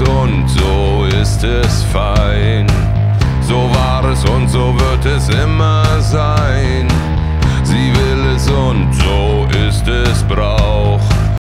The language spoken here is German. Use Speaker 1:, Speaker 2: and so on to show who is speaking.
Speaker 1: es und so ist es fein. So war es und so wird es immer